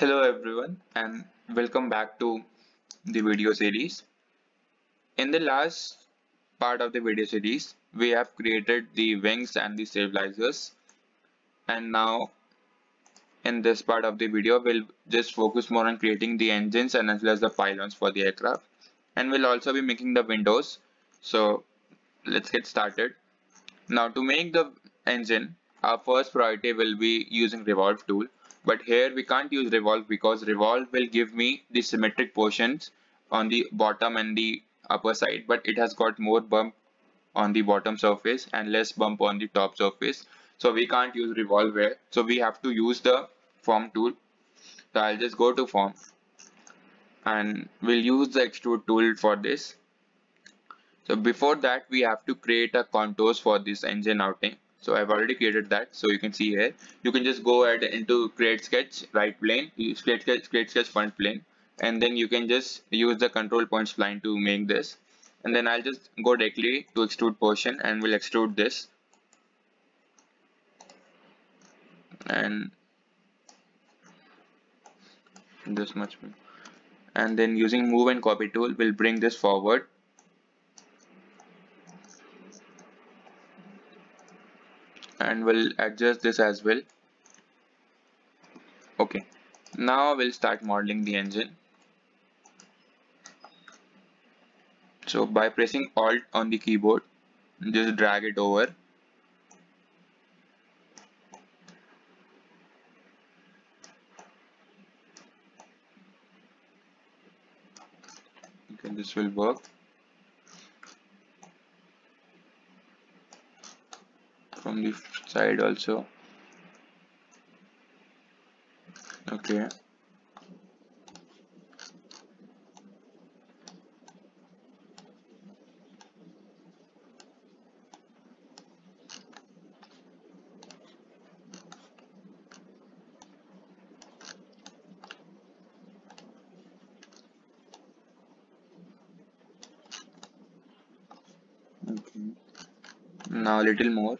Hello everyone and welcome back to the video series. In the last part of the video series, we have created the wings and the stabilizers and now in this part of the video we'll just focus more on creating the engines and as well as the pylons for the aircraft and we'll also be making the windows. So let's get started. Now to make the engine, our first priority will be using revolve tool but here we can't use revolve because revolve will give me the symmetric portions on the bottom and the upper side. But it has got more bump on the bottom surface and less bump on the top surface. So we can't use revolve here. So we have to use the form tool. So I'll just go to form. And we'll use the extrude tool for this. So before that we have to create a contours for this engine outing so I've already created that. So you can see here. You can just go ahead into create sketch right plane. Create sketch create sketch front plane. And then you can just use the control point spline to make this. And then I'll just go directly to extrude portion and we'll extrude this. And this much and then using move and copy tool we'll bring this forward and we'll adjust this as well. Okay. Now we'll start modeling the engine. So by pressing alt on the keyboard just drag it over. Okay this will work from the side also. Okay. Okay. Now a little more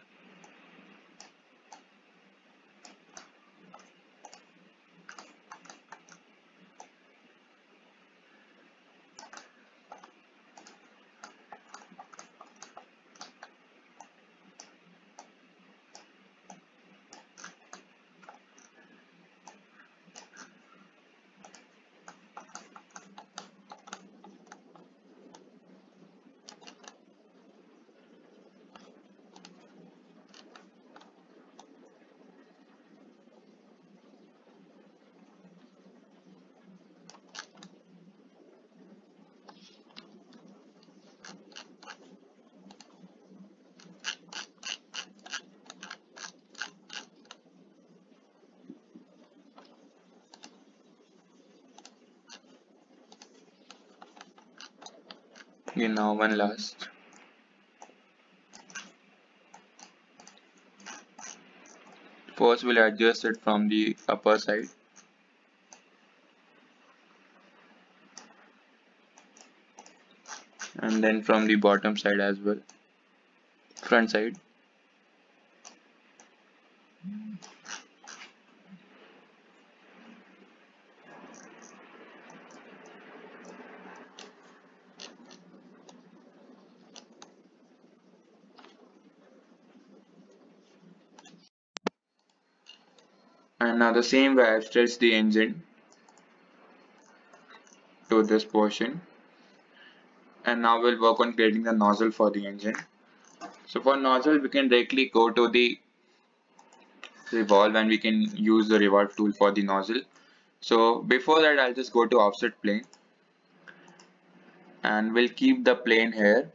okay now one last first we'll adjust it from the upper side. And then from the bottom side as well. Front side now the same way I've stretched the engine to this portion. And now we'll work on creating the nozzle for the engine. So for nozzle we can directly go to the revolve and we can use the revolve tool for the nozzle. So before that I'll just go to offset plane. And we'll keep the plane here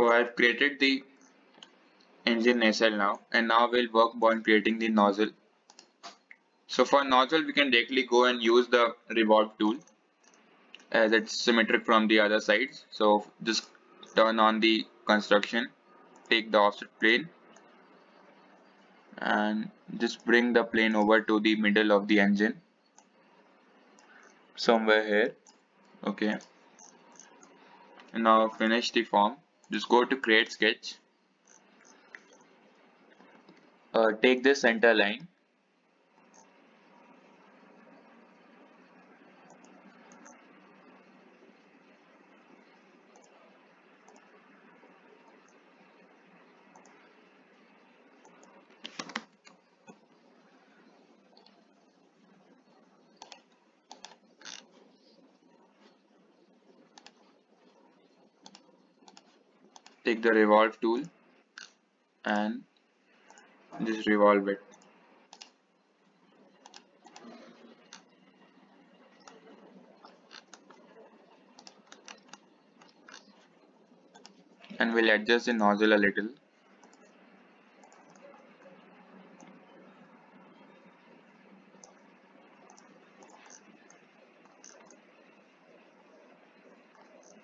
So I've created the engine nacelle now and now we'll work on creating the nozzle. So for nozzle we can directly go and use the revolve tool as it's symmetric from the other sides. So just turn on the construction, take the offset plane and just bring the plane over to the middle of the engine. somewhere here okay and now finish the form just go to create sketch. Uh, take this center line the revolve tool and just revolve it. And we'll adjust the nozzle a little.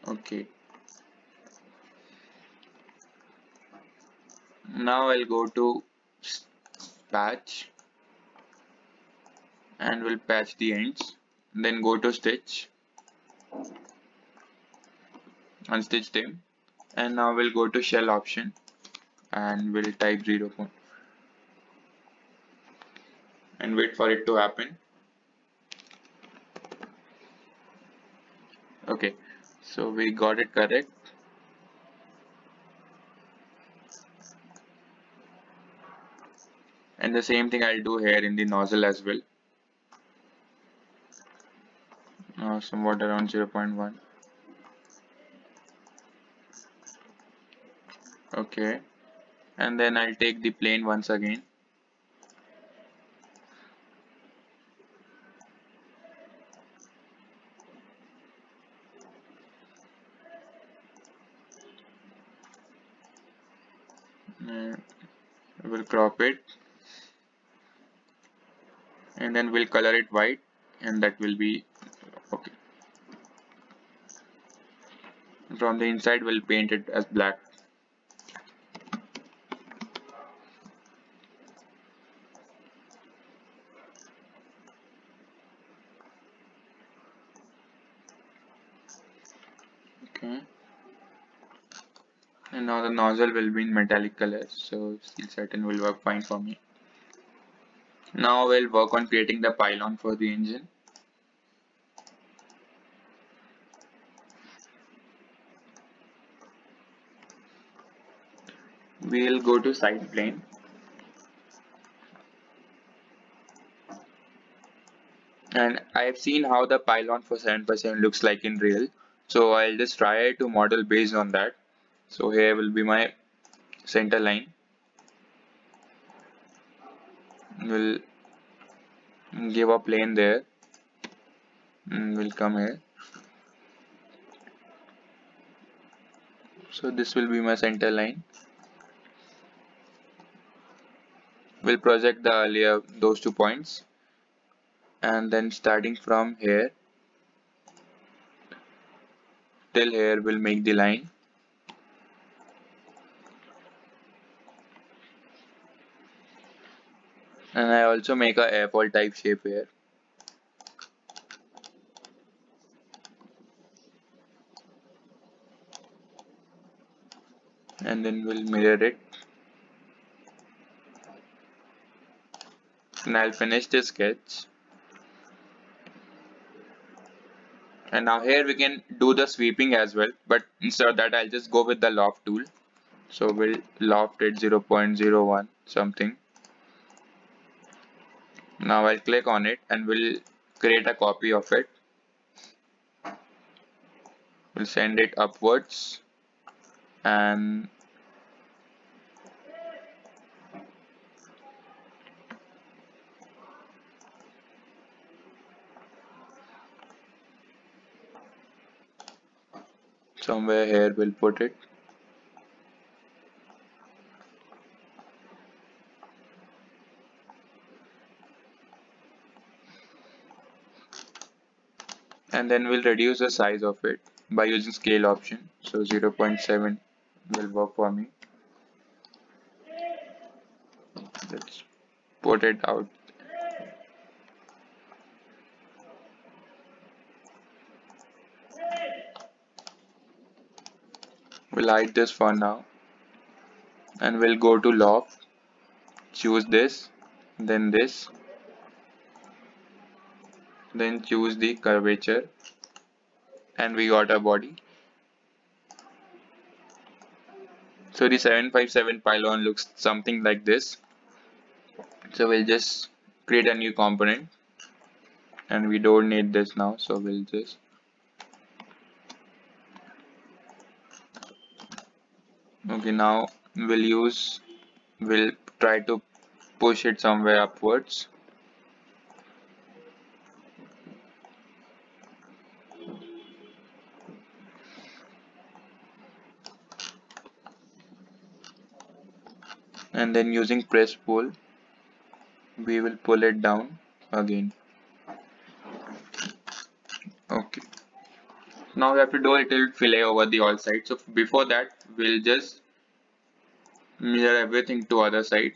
Okay now I'll go to patch and we'll patch the ends. Then go to stitch unstitch them. And now we'll go to shell option and we'll type 0 point and wait for it to happen. Okay so we got it correct and the same thing I'll do here in the nozzle as well. Uh, somewhat around 0.1 okay. And then I'll take the plane once again. And we'll crop it and then we'll color it white and that will be okay. From the inside we'll paint it as black. Okay. And now the nozzle will be in metallic color so steel satin will work fine for me now we'll work on creating the pylon for the engine. We'll go to side plane. And I've seen how the pylon for 7x7 looks like in real. So I'll just try to model based on that. So here will be my center line we'll give a plane there mm, and we'll come here. So this will be my center line. We'll project the earlier those two points. And then starting from here till here we'll make the line and I also make a airfoil type shape here. And then we'll mirror it. And I'll finish the sketch. And now here we can do the sweeping as well. But instead of that I'll just go with the loft tool. So we'll loft it 0.01 something now I'll click on it and we'll create a copy of it. We'll send it upwards and somewhere here we'll put it and then we'll reduce the size of it by using scale option. So 0.7 will work for me. Let's put it out. We'll hide this for now. And we'll go to loft choose this then this then choose the curvature. And we got a body. So the 757 pylon looks something like this. So we'll just create a new component. And we don't need this now. So we'll just okay now we'll use we'll try to push it somewhere upwards and then using press pull we will pull it down again. Okay. Now we have to do a little fillet over the all sides. So before that we'll just mirror everything to other side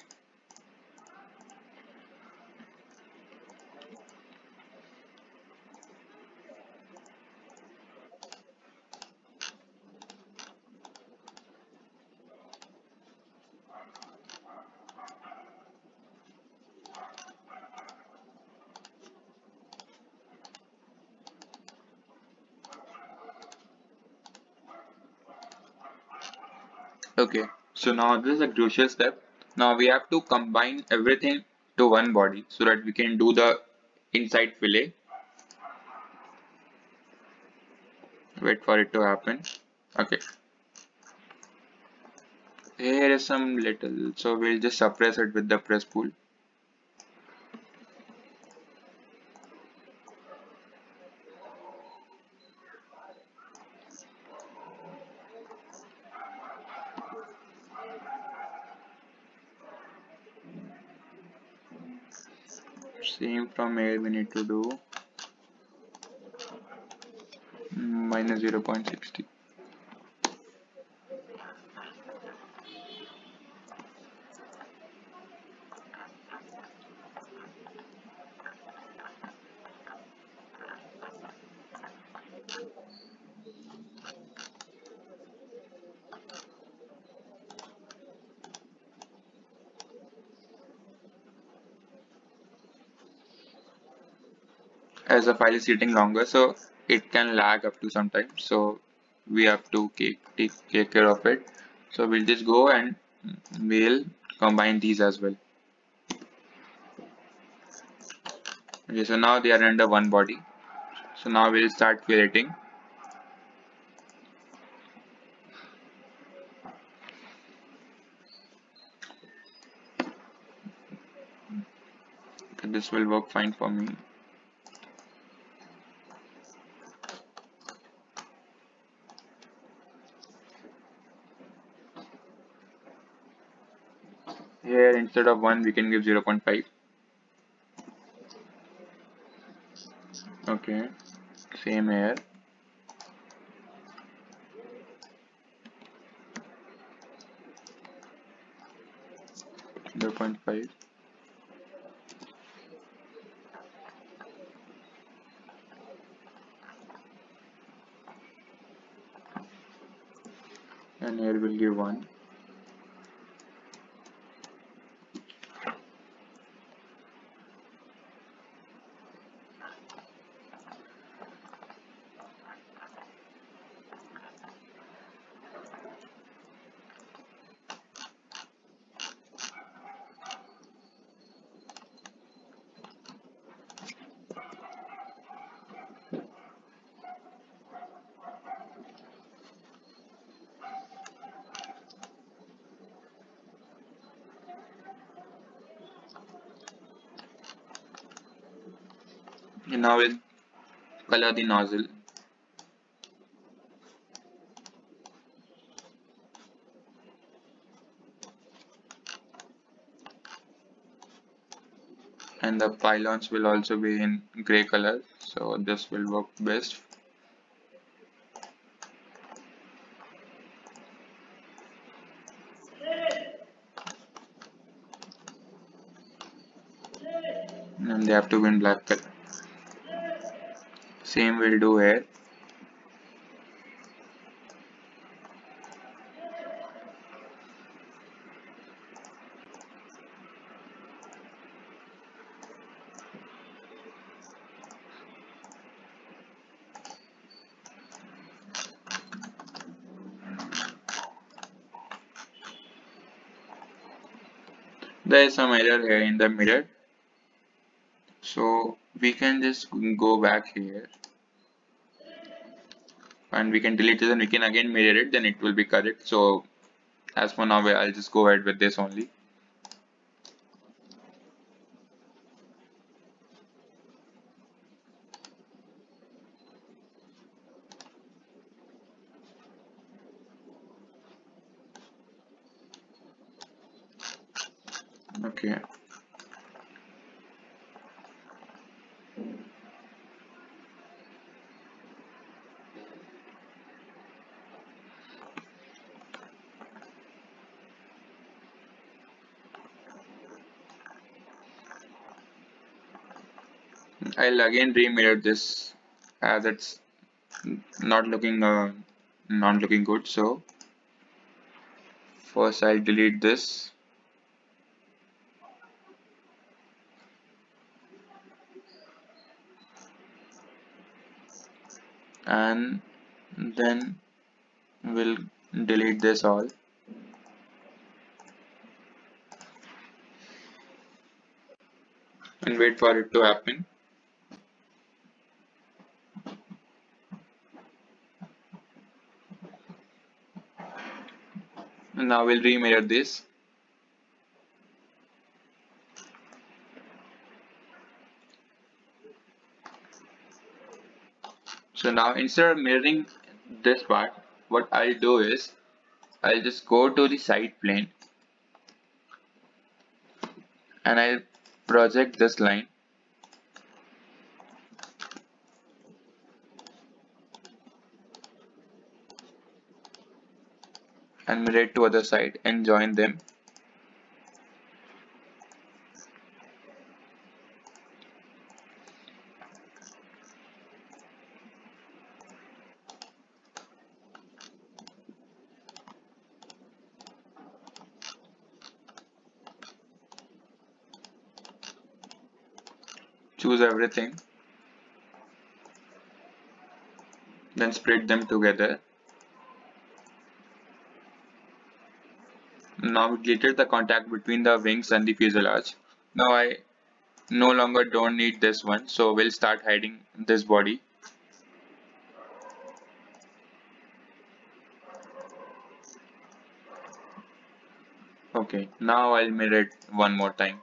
okay so now this is a crucial step. Now we have to combine everything to one body so that we can do the inside fillet. Wait for it to happen. Okay. Here is some little. So we'll just suppress it with the press pull same from here we need to do minus 0.60 as the file is sitting longer so it can lag up to some time. So we have to take, take, care of it. So we'll just go and we'll combine these as well. Okay so now they are under one body. So now we'll start okay, this will work fine for me here instead of 1 we can give 0 0.5 okay same here Zero point five. And here we'll give one. And now we'll color the nozzle and the pylons will also be in gray color so this will work best. And they have to be in black color same we'll do here. There is some error here in the mirror so we can just go back here and we can delete this and we can again mirror it then it will be correct. So as for now I'll just go ahead with this only okay I'll again remirror this as it's not looking uh, not looking good. So first I'll delete this. And then we'll delete this all. And wait for it to happen now we'll remirror this. So now instead of mirroring this part what I'll do is I'll just go to the side plane and I'll project this line and mirror to other side and join them. Choose everything. Then split them together now we the contact between the wings and the fuselage. Now I no longer don't need this one so we'll start hiding this body. Okay now I'll mirror it one more time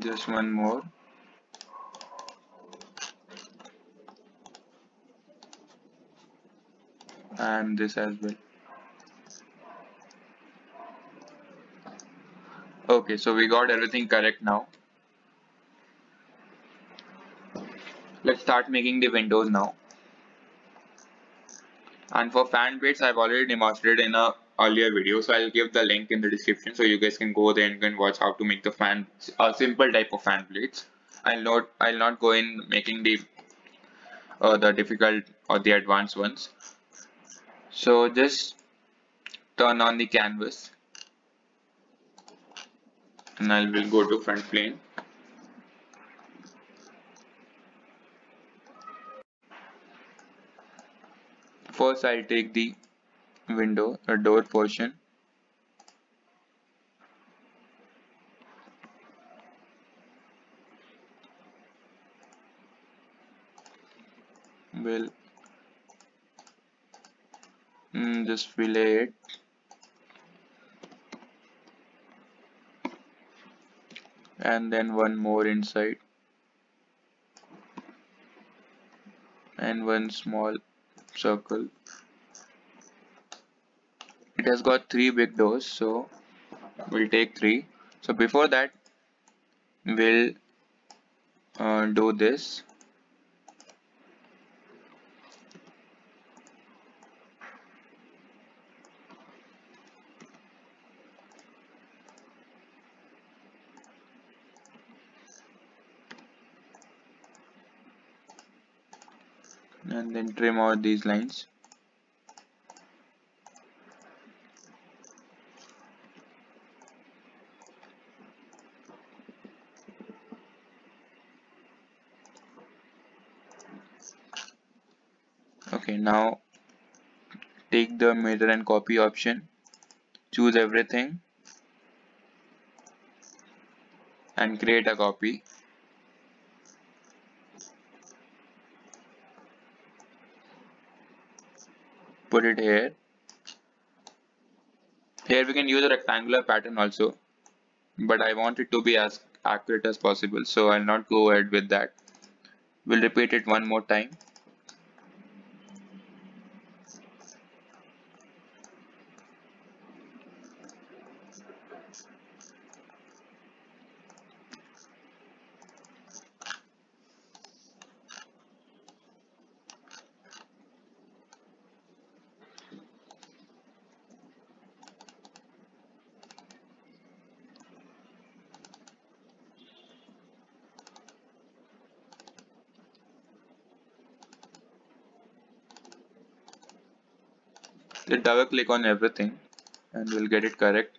just one more. And this as well. Okay so we got everything correct now. Let's start making the windows now. And for fan blades I've already demonstrated in a earlier video so I'll give the link in the description so you guys can go there and watch how to make the fan a simple type of fan blades. I'll not I'll not go in making the uh, the difficult or the advanced ones. So just turn on the canvas. And I will go to front plane. First I'll take the window a door portion. Will mm, just fillet it. And then one more inside. And one small circle it has got three big doors so we'll take three. So before that we'll uh, do this. And then trim out these lines. The mirror and copy option. Choose everything. And create a copy. Put it here. Here we can use a rectangular pattern also. But I want it to be as accurate as possible so I'll not go ahead with that. We'll repeat it one more time Double click on everything and we'll get it correct.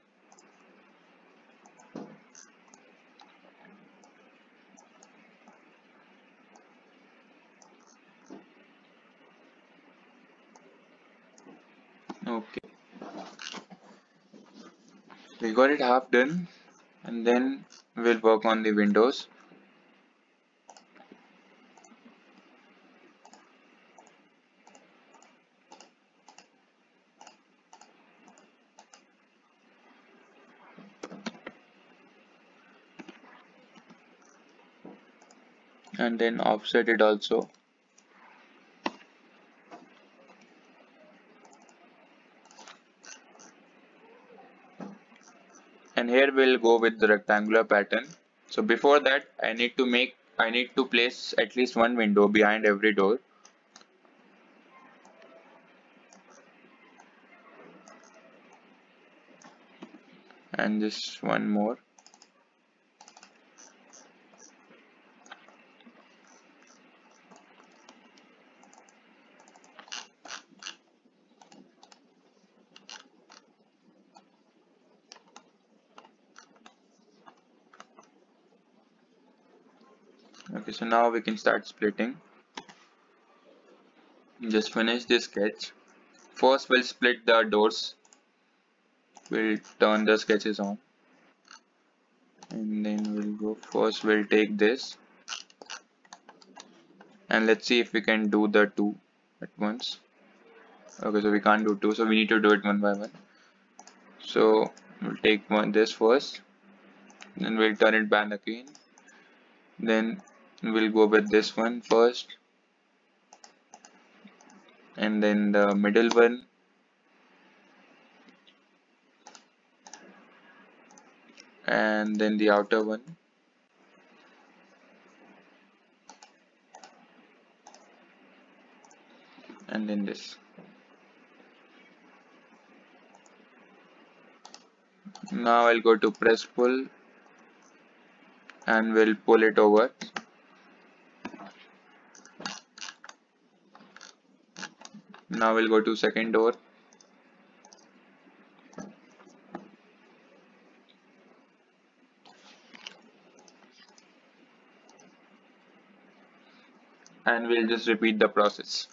Okay. We got it half done and then we'll work on the windows. And then offset it also. And here we'll go with the rectangular pattern. So before that I need to make I need to place at least one window behind every door. And just one more okay so now we can start splitting. Just finish this sketch. First we'll split the doors. We'll turn the sketches on. And then we'll go first we'll take this. And let's see if we can do the two at once. Okay so we can't do two so we need to do it one by one. So we'll take one this first. Then we'll turn it back again. Then we'll go with this one first. And then the middle one. And then the outer one. And then this. Now I'll go to press pull. And we'll pull it over now we'll go to second door. And we'll just repeat the process.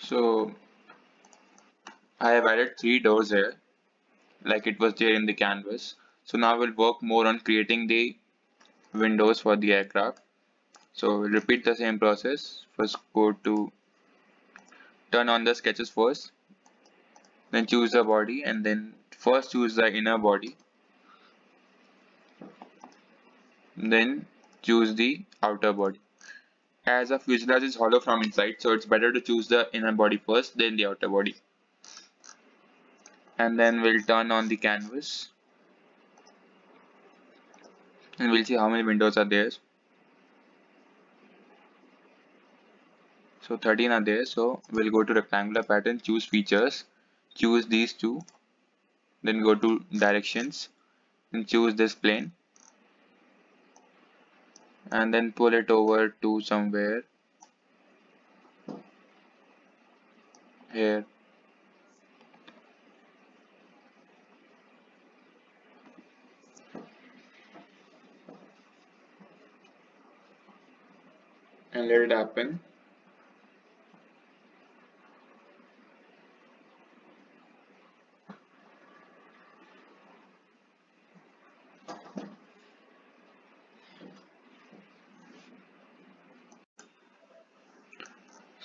So I have added three doors here like it was there in the canvas. So now we'll work more on creating the windows for the aircraft so repeat the same process. First go to turn on the sketches first then choose the body and then first choose the inner body then choose the outer body. As a fuselage is hollow from inside so it's better to choose the inner body first then the outer body. And then we'll turn on the canvas. And we'll see how many windows are there so 13 are there. So we'll go to rectangular pattern choose features choose these two then go to directions and choose this plane and then pull it over to somewhere here. And let it happen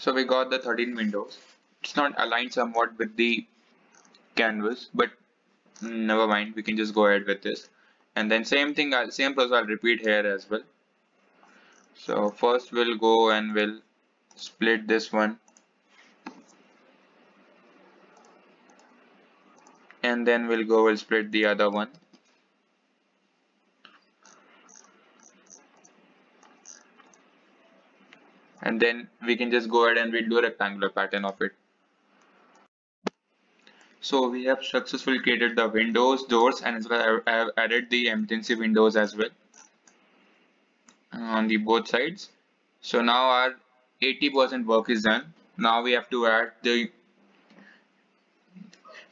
So we got the 13 windows. It's not aligned somewhat with the canvas, but never mind. We can just go ahead with this. And then same thing, same process I'll repeat here as well. So first we'll go and we'll split this one. And then we'll go, we'll split the other one. And then we can just go ahead and we'll do a rectangular pattern of it. So we have successfully created the windows, doors and as well I have added the emergency windows as well on the both sides. So now our 80% work is done. Now we have to add the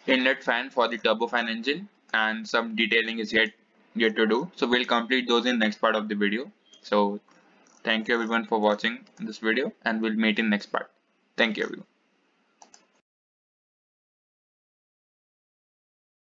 inlet fan for the turbofan engine and some detailing is yet yet to do. So we'll complete those in next part of the video. So Thank you everyone for watching this video and we'll meet in next part. Thank you everyone.